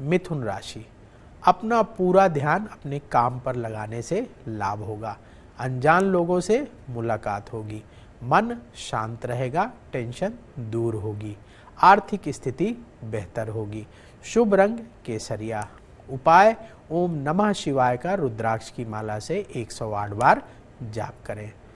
मिथुन राशि। अपना पूरा ध्यान अपने काम पर लगाने से लाभ होगा। अनजान लोगों से मुलाकात होगी। मन शांत रहेगा, टेंशन दूर होगी। आर्थिक स्थिति बेहतर होगी। शुभ रंग केसरिया। उपाय, ओम नमः शिवाय का रुद्राक्ष की माला से 108 बार जाप करें।